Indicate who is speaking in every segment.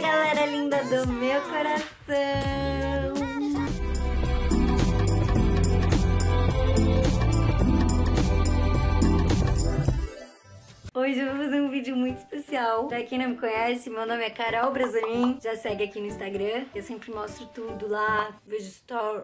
Speaker 1: galera linda do meu coração! Hoje eu vou fazer um vídeo muito especial. Pra quem não me conhece, meu nome é Carol Brasolim. Já segue aqui no Instagram. Eu sempre mostro tudo lá, vejo story.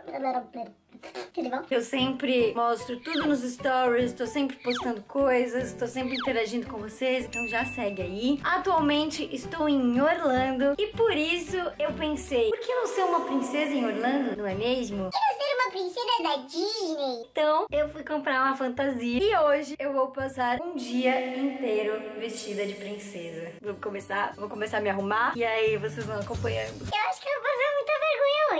Speaker 1: Tudo bom? Eu sempre mostro tudo nos stories, tô sempre postando coisas, tô sempre interagindo com vocês, então já segue aí. Atualmente estou em Orlando e por isso eu pensei, por que não ser uma princesa em Orlando, não é mesmo?
Speaker 2: uma princesa da Disney.
Speaker 1: Então, eu fui comprar uma fantasia e hoje eu vou passar um dia inteiro vestida de princesa. Vou começar, vou começar a me arrumar e aí vocês vão acompanhando.
Speaker 2: Eu acho que eu vou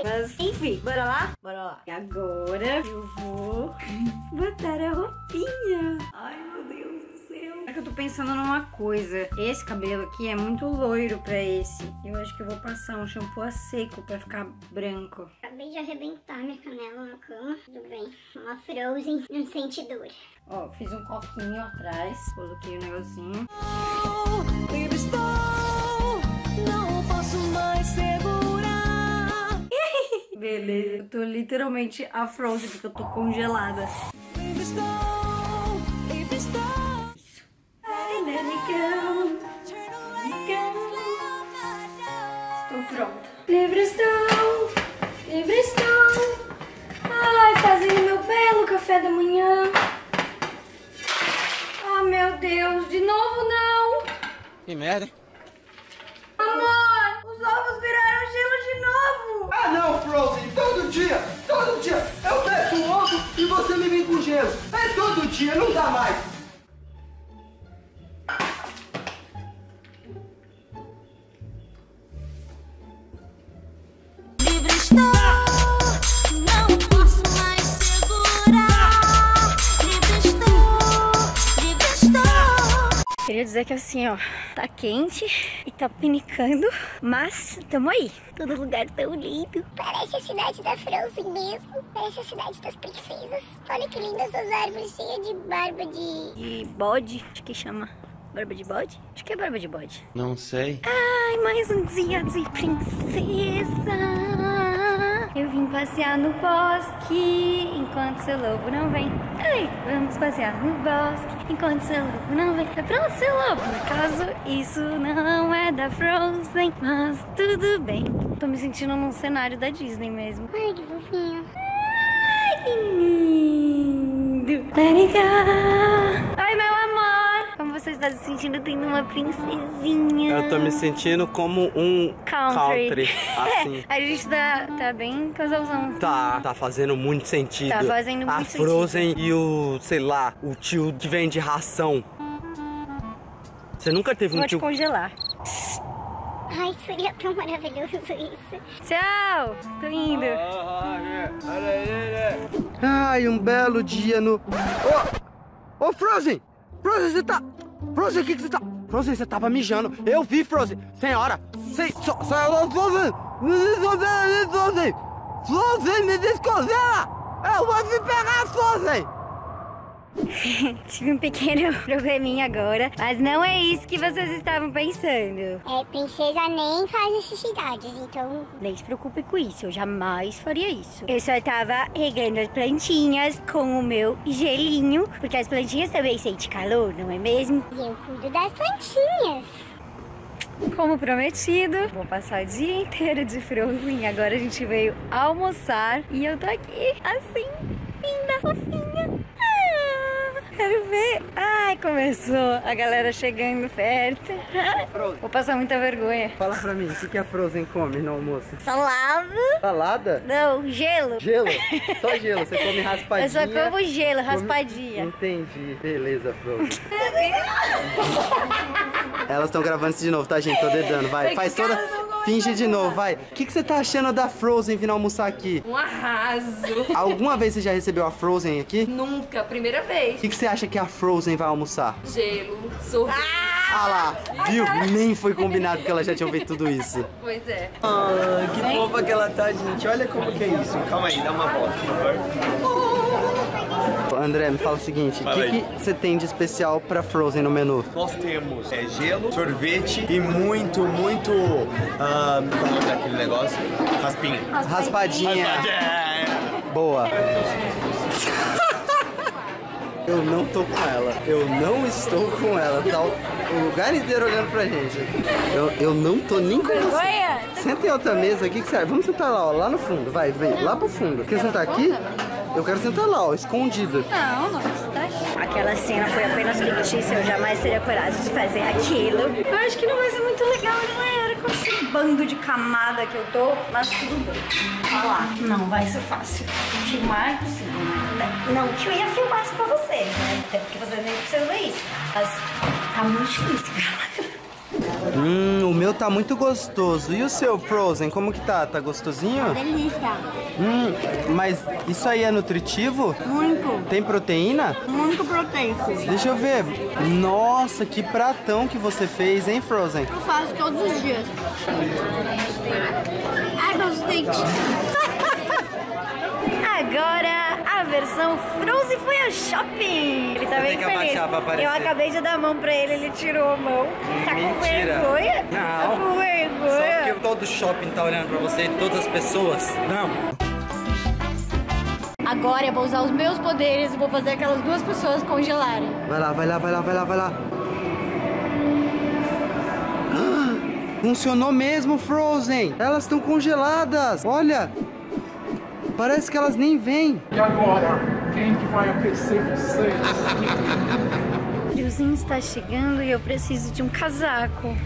Speaker 1: Mas, enfim, bora lá? Bora lá. E agora eu vou botar a roupinha. Ai, meu Deus do céu. É que eu tô pensando numa coisa. Esse cabelo aqui é muito loiro pra esse. Eu acho que eu vou passar um shampoo a seco pra ficar branco.
Speaker 2: Acabei de arrebentar minha canela na cama. Tudo bem. Uma Frozen, não sente dor.
Speaker 1: Ó, fiz um coquinho atrás. Coloquei o um negocinho.
Speaker 3: Estou, não
Speaker 1: Beleza, eu tô literalmente a Frozen porque eu tô congelada.
Speaker 3: Estou
Speaker 1: pronta. Livre estou, livre estou. Ai, fazendo meu belo café da manhã. Ah, meu Deus, de novo não.
Speaker 4: Que merda.
Speaker 1: Amor, os ovos viraram gelo de novo.
Speaker 5: Ah
Speaker 1: dizer que assim, ó, tá quente e tá pinicando, mas tamo aí. Todo lugar tão lindo.
Speaker 2: Parece a cidade da Frozen mesmo. Parece a cidade das princesas. Olha que lindas essas árvores cheias de barba de...
Speaker 1: De bode, acho que chama. Barba de bode? Acho que é barba de bode.
Speaker 4: Não sei.
Speaker 1: Ai, mais um dia de princesa. Eu vim passear no bosque enquanto seu lobo não vem. Ai, vamos passear no bosque enquanto seu lobo não vem. É pra seu lobo. No caso, isso não é da Frozen, mas tudo bem. Tô me sentindo num cenário da Disney mesmo.
Speaker 2: Ai, que fofinho.
Speaker 1: Ai, que lindo. Let it go. Ai, meu você está se sentindo tendo uma princesinha?
Speaker 4: Eu tô me sentindo como um
Speaker 1: Country.
Speaker 4: country, assim.
Speaker 1: A gente tá, tá bem casalzão.
Speaker 4: Tá, tá fazendo muito sentido.
Speaker 1: Tá fazendo
Speaker 4: A
Speaker 1: muito
Speaker 4: Frozen e o, sei lá, o tio que vende ração. Você nunca teve um
Speaker 1: Vou te
Speaker 4: tio...
Speaker 1: congelar.
Speaker 2: Ai, seria tão maravilhoso isso.
Speaker 1: Tchau! Tô indo.
Speaker 5: Ai, um belo dia no... Ô, ô Frozen! Frozen, você tá... Frozen, o que que você tá... Frozen, você tava mijando. Eu vi, Frozen. Senhora, sem... Só, só... Frozen! Frozen, me descongela! Eu vou te pegar, Frozen!
Speaker 1: Tive um pequeno probleminha agora, mas não é isso que vocês estavam pensando.
Speaker 2: É, princesa nem faz necessidades, então...
Speaker 1: Nem se preocupe com isso, eu jamais faria isso. Eu só tava regando as plantinhas com o meu gelinho, porque as plantinhas também sentem calor, não é mesmo?
Speaker 2: E eu cuido das plantinhas.
Speaker 1: Como prometido, vou passar o dia inteiro de Frozen. Agora a gente veio almoçar e eu tô aqui, assim, linda, fofinha. Quero ver. Ai, começou a galera chegando perto.
Speaker 5: Frozen.
Speaker 1: Vou passar muita vergonha.
Speaker 5: Fala pra mim, o que que a Frozen come no almoço?
Speaker 1: Salada?
Speaker 5: Salada?
Speaker 1: Não, gelo.
Speaker 5: Gelo? Só gelo, você come
Speaker 1: Eu
Speaker 5: raspadinha.
Speaker 1: só como gelo,
Speaker 5: come-
Speaker 1: raspadinha.
Speaker 5: Entendi. Beleza, Frozen. Elas estão gravando isso de novo, tá, gente? Tô dedando, vai. Faz toda... Finge de novo, vai. O que, que você tá achando da Frozen vir almoçar aqui?
Speaker 6: Um arraso.
Speaker 5: Alguma vez você já recebeu a Frozen aqui?
Speaker 6: Nunca, primeira
Speaker 5: O
Speaker 6: vez.
Speaker 5: que, que você acha que a Frozen vai almoçar?
Speaker 6: Gelo, sorvete.
Speaker 5: Ah lá, viu? Nem foi combinado que ela já tinha ouvido tudo isso.
Speaker 6: Pois é.
Speaker 7: Ah, que fofa que ela tá, gente. Olha como que é isso. Calma aí, dá uma volta, por favor.
Speaker 5: André, me fala o seguinte: o que, que você tem de especial pra Frozen no menu?
Speaker 7: Nós temos é, gelo, sorvete e muito, muito. ah, qual é o nome daquele negócio? Raspinha.
Speaker 5: Raspadinha.
Speaker 7: É.
Speaker 5: Boa. Eu não tô com ela. Eu não estou com ela. Tá o o lugar inteiro olhando pra gente. Eu, eu não tô nem com você. Senta em outra mesa aqui que serve. Vamos sentar lá, ó, lá no fundo. Vai, vem, lá pro fundo. Quer sentar aqui? Eu quero sentar lá, ó, escondido.
Speaker 1: Não, não tá aqui.
Speaker 2: Aquela cena foi apenas fictícia, eu jamais teria coragem de fazer aquilo.
Speaker 1: Eu acho que não vai ser muito legal, não era com esse bando de camada que eu tô, mas tudo bem. Olha lá, não vai ser fácil. Filmar é impossível, né?
Speaker 2: Não que eu ia filmar isso pra você, né? Até porque você nem precisa ver isso. Mas tá muito difícil, cara.
Speaker 5: Hum, o meu tá muito gostoso. E o seu, Frozen, como que tá? Tá gostosinho?
Speaker 2: Delícia.
Speaker 5: Hum, mas isso aí é nutritivo?
Speaker 1: Muito,
Speaker 5: Tem proteína?
Speaker 1: muito proteico.
Speaker 5: Deixa eu ver. Nossa, que pratão que você fez, hein, Frozen?
Speaker 1: Eu faço todos os dias. Ai, meus dentes.
Speaker 2: Agora versão Frozen foi ao shopping. Ele tá bem
Speaker 5: que
Speaker 2: feliz. Eu acabei de dar a mão pra ele, ele tirou a mão. Tá com
Speaker 5: Mentira.
Speaker 2: vergonha?
Speaker 5: Não.
Speaker 2: Tá com
Speaker 5: Só
Speaker 2: vergonha.
Speaker 5: porque todo shopping tá olhando pra você e todas as pessoas. Não.
Speaker 1: Agora eu vou usar os meus poderes e vou fazer aquelas duas pessoas congelarem.
Speaker 5: Vai lá, vai lá, vai lá, vai lá, vai lá. Funcionou mesmo, Frozen. Elas estão congeladas. Olha. Parece que elas nem vêm.
Speaker 8: E agora, quem que vai aquecer vocês?
Speaker 1: O friozinho está chegando e eu preciso de um casaco.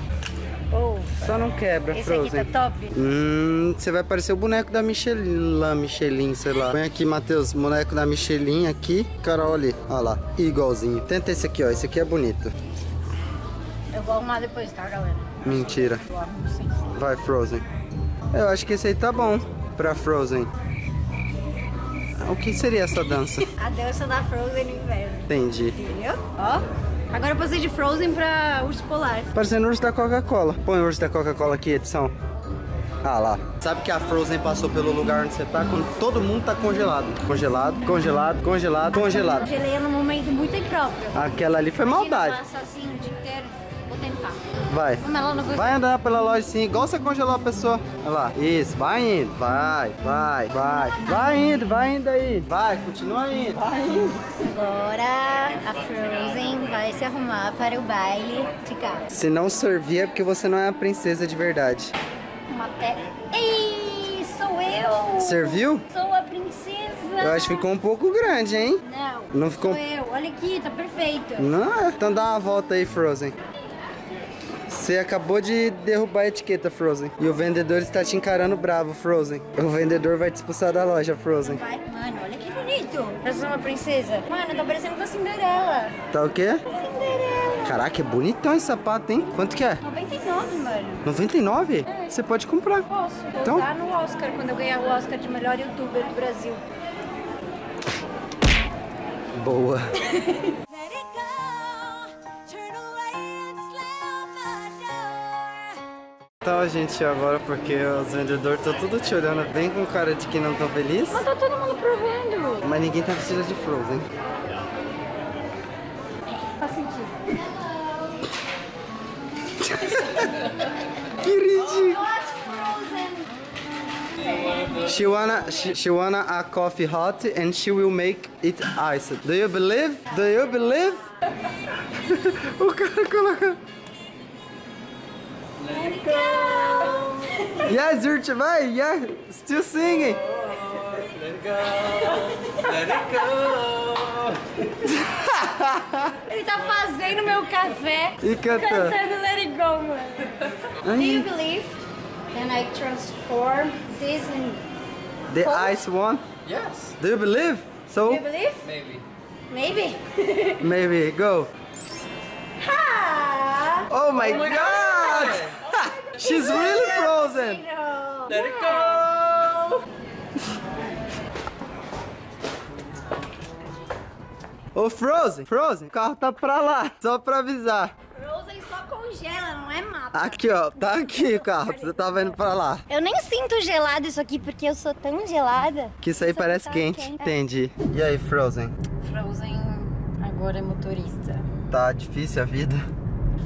Speaker 1: Oh,
Speaker 5: Só não quebra,
Speaker 1: esse aqui
Speaker 5: Frozen.
Speaker 1: tá top?
Speaker 5: Hum, você vai parecer o boneco da Michelin, lá, Michelin, sei lá. Põe aqui, Matheus, boneco da Michelin aqui. Carol ali, olha lá, igualzinho. Tenta esse aqui, ó, esse aqui é bonito.
Speaker 1: Eu vou arrumar depois, tá, galera?
Speaker 5: Mentira. Vai, Frozen. Eu acho que esse aí tá bom pra Frozen. O que seria essa dança?
Speaker 1: A dança da Frozen no inverno.
Speaker 5: Entendi.
Speaker 1: Entendeu? Ó. Agora eu passei de Frozen pra Urso Polar.
Speaker 5: Parecendo urso da Coca-Cola. Põe o urso da Coca-Cola aqui, edição. Ah lá. Sabe que a Frozen passou pelo lugar onde você tá quando todo mundo tá congelado. Congelado, congelado, congelado, congelado.
Speaker 1: Gelei num momento muito impróprio.
Speaker 5: Aquela ali foi maldade.
Speaker 1: Passar assim o dia inteiro. Tentar.
Speaker 5: Vai. Vai andar pela loja assim, igual você congelou a pessoa. Olha lá. Isso, vai indo. Vai, vai, vai. Vai indo, vai indo aí. Vai, continua indo. Vai indo.
Speaker 1: Agora a Frozen vai se arrumar para o baile de casa.
Speaker 5: Se não servir é porque você não é a princesa de verdade.
Speaker 1: Uma te... Ei, sou eu!
Speaker 5: Serviu?
Speaker 1: Sou a princesa!
Speaker 5: Eu acho que ficou um pouco grande, hein?
Speaker 1: Não,
Speaker 5: Não ficou-
Speaker 1: sou eu. Olha aqui, tá perfeito.
Speaker 5: Não, então dá uma volta aí, Frozen. Você acabou de derrubar a etiqueta, Frozen. E o vendedor está te encarando bravo, Frozen. O vendedor vai te expulsar da loja, Frozen.
Speaker 1: Vai, mano, olha que bonito. Sou uma princesa. Mano, tá parecendo com a Cinderela.
Speaker 5: Tá o quê?
Speaker 1: Cinderela.
Speaker 5: Caraca, é bonitão esse sapato, hein? Quanto que é?
Speaker 1: 99, mano.
Speaker 5: 99? Você pode comprar.
Speaker 1: Posso. Vou
Speaker 5: Então?
Speaker 1: usar no Oscar, quando eu ganhar o Oscar de melhor youtuber do Brasil.
Speaker 5: Boa. Então, gente, agora porque os vendedores estão tudo te olhando bem com cara de que não estão felizes.
Speaker 1: Mas tá todo mundo provando.
Speaker 5: Mas ninguém tá vestido de Frozen.
Speaker 1: Faz sentido.
Speaker 5: Que ridículo. She wanna, she, she wanna a coffee hot and she will make it iced. Do you believe? Do you believe? o cara coloca. Yes, you're ch- vai, yeah, still singing. Let it go. Let it go.
Speaker 1: Ele tá fazendo meu café
Speaker 5: E cantando.
Speaker 1: cantando Let It Go, mano. Do you believe? Can I transform this in...
Speaker 5: The ice one.
Speaker 7: Yes.
Speaker 5: Do you believe? So
Speaker 1: Do you believe?
Speaker 7: Maybe.
Speaker 1: Maybe.
Speaker 5: maybe go.
Speaker 1: Ha!
Speaker 5: Oh my god! She's really frozen.
Speaker 7: Let it go.
Speaker 5: Ô Frozen, Frozen, o carro tá pra lá, só pra avisar.
Speaker 1: Frozen só congela, não é mapa.
Speaker 5: Aqui ó, tá aqui o carro, você tava indo pra lá.
Speaker 2: Eu nem sinto gelado isso aqui porque eu sou tão gelada.
Speaker 5: Que isso aí
Speaker 2: Só
Speaker 5: parece
Speaker 2: tá
Speaker 5: quente.
Speaker 2: quente.
Speaker 5: Entendi. E aí, Frozen?
Speaker 1: Frozen agora é motorista.
Speaker 5: Tá difícil a vida?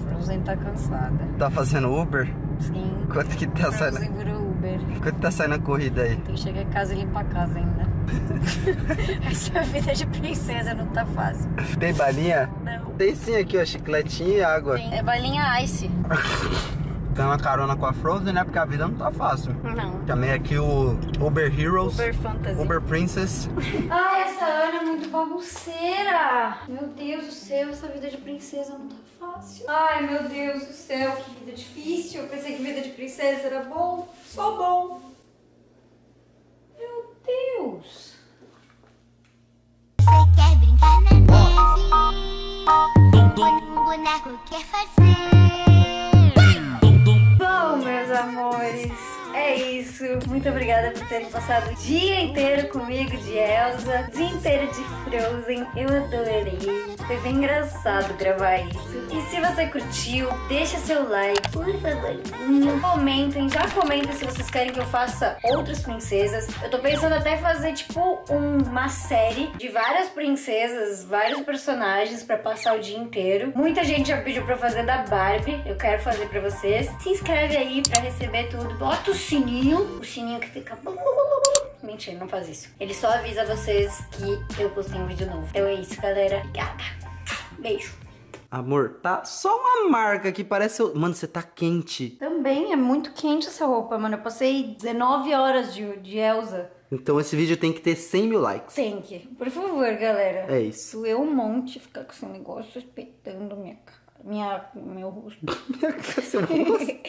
Speaker 1: Frozen tá cansada.
Speaker 5: Tá fazendo Uber?
Speaker 1: Sim.
Speaker 5: Quanto que tá saindo?
Speaker 1: Uber.
Speaker 5: Quanto tá saindo a corrida aí?
Speaker 1: Tem que chegar em casa e limpar a casa ainda. Essa vida de princesa não tá fácil.
Speaker 5: Tem balinha?
Speaker 1: Não.
Speaker 5: Tem sim aqui, ó, chicletinho e água.
Speaker 1: Tem. É balinha ice.
Speaker 5: Tem uma carona com a Frozen, né? Porque a vida não tá fácil.
Speaker 1: Não.
Speaker 5: Também aqui o Uber Heroes,
Speaker 1: Uber Fantasy.
Speaker 5: Uber Princess.
Speaker 1: Ai, essa Ana é muito bagunceira. Meu Deus do céu, essa vida de princesa não tá fácil. Ai, meu Deus do céu, que vida difícil. Eu pensei que vida de princesa era bom. Só bom. Meu Deus.
Speaker 2: Você quer brincar na neve? Um boneco quer fazer.
Speaker 1: Obrigada por terem passado o dia inteiro comigo de Elsa, dia inteiro de Frozen. Eu adorei. Foi bem engraçado gravar isso. E se você curtiu, deixa seu like, por favorzinho. Comentem, já comentem se vocês querem que eu faça outras princesas. Eu tô pensando até fazer tipo um- uma série de várias princesas, vários personagens pra passar o dia inteiro. Muita gente já pediu eu fazer da Barbie. Eu quero fazer pra vocês. Se inscreve aí pra receber tudo. Bota o sininho, o sininho que fica Mentira, não faz isso. Ele só avisa vocês que eu postei um vídeo novo. Então é isso, galera. Obrigada. Beijo.
Speaker 5: Amor, tá só uma marca que parece. Mano, você tá quente.
Speaker 1: Também é muito quente essa roupa, mano. Eu passei 19 horas de, de Elsa.
Speaker 5: Então esse vídeo tem que ter 100 mil likes.
Speaker 1: Tem que. Por favor, galera.
Speaker 5: É isso.
Speaker 1: Doeu um monte ficar com esse negócio espetando minha cara. Minha, meu rosto.
Speaker 5: Seu rosto.